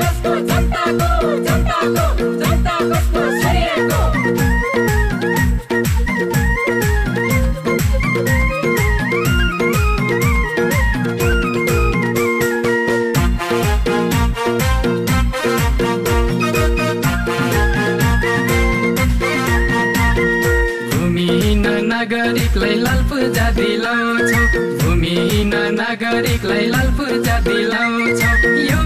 जनताको जनता कसको भूमिहीन नागरिकलाई लाल पूजा दिलाउँछौ। भूमिहीन नागरिकलाई लाल पूजा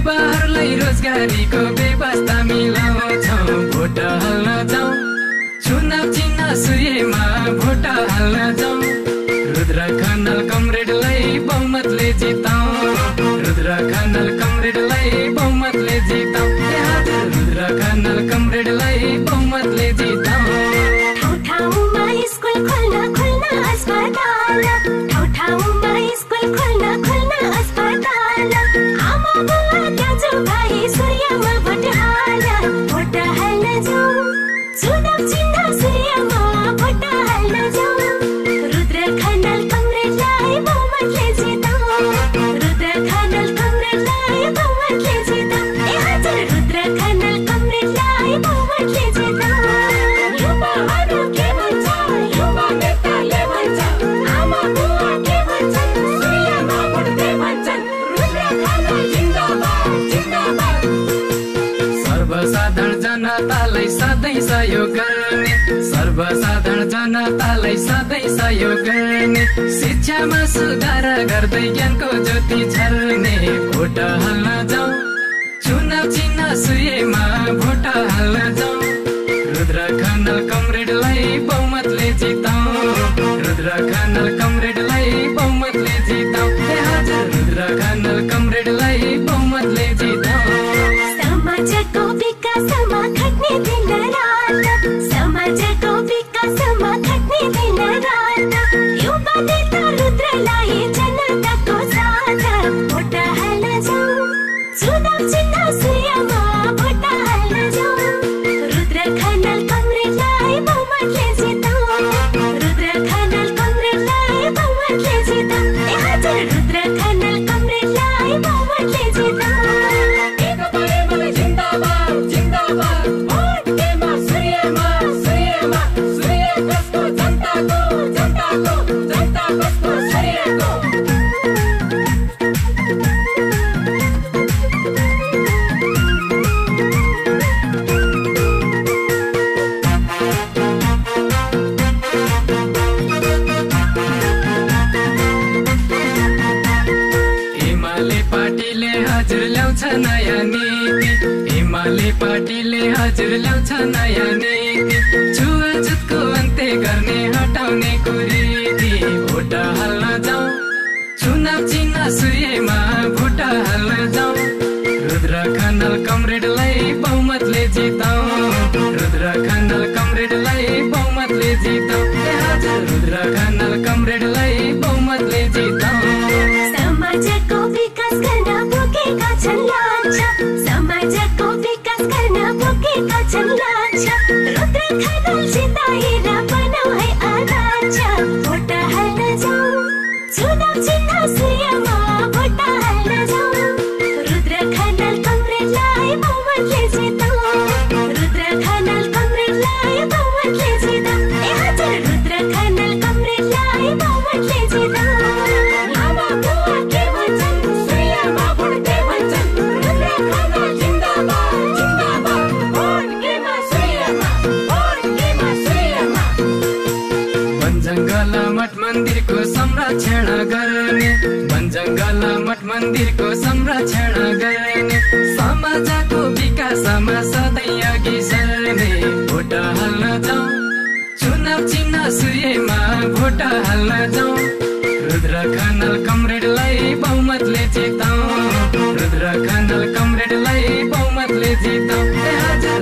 युवाहरूलाई रोजगारीको व्यवस्था मिलाउँछौ। भोट हाल्न जाउँ। चुनाव चिन्ह सूर्यमा भोट हाल्न जाउँ। रुद्र खनाल कमरेडलाई बहुमतले जिताउँ। जनतालाई सधैँ सहयोग गर्ने। सर्वसाधारण जनतालाई सधैँ सहयोग गर्ने। शिक्षामा सुधार गर्दै ज्ञानको ज्योति छर्ने भोट हाल्न जाउँ। चुनाव चिन्ह सूर्यमा भोट हाल्न जाउँ। रुद्र खनाल कमरेडलाई बहुमतले जिताउँ। रुद्र खनाल कमरेडलाई बहुमतले जिताउँ। रुद्र खनाल कमरेडलाई बहुमतले जिताउँ। समाजको विकासमा जनताको जनताको जनता कसको छरिएको हजुर ल्याउँछ नयाँ नीति छुवाछुतको अन्त्य गर्ने हटाउने कुरीति भोट हाल्न जाउँ चुनाव चिन्ह सूर्यमा रुद्र खनाल कमरेडलाई बहुमतले जिताउँ जङ्गल मठ मन्दिरको संरक्षण गर्ने समाजको विकासमा सधैँ अघि सर्ने भोट हाल्न जाउँ। चुनाव चिन्ह सूर्यमा भोट हाल्न जाउँ। रुद्र खनाल कमरेडलाई बहुमतले जिताउँ। रुद्र खनाल कमरेडलाई बहुमतले जिताउँ।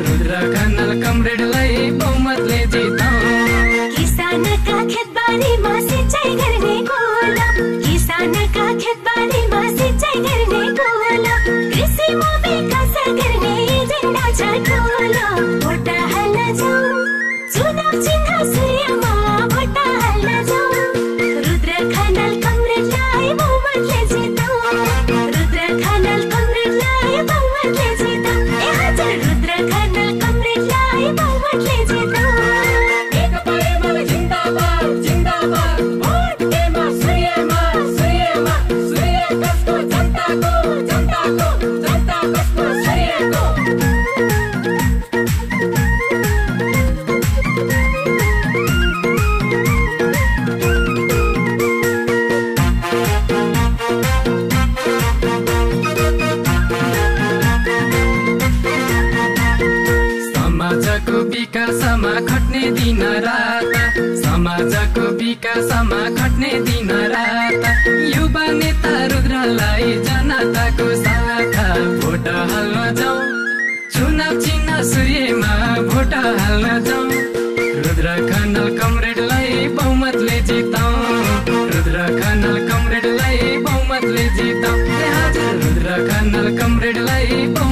रुद्र खनाल कमरेडलाई बहुमतले जिताउँ। किसानका खेतबारीमा जिताउँ ए हजुर रुद्र खनाल भोटले जितौ समाजको विकासमा खट्ने दिन रात। समाजको विकासमा खट्ने दिन रात। युवा नेता रुद्रलाई जनताको साथ भोट हाल्न जाउँ। चुनाव चिन्ह सूर्यमा भोट हाल्न जाउँ। रुद्र खनाल कमरेडलाई बहुमतले जिताउँ। रुद्र खनाल कमरेडलाई बहुमतले जिताउँ। रुद्र खनाल कमरेडलाई बहुमत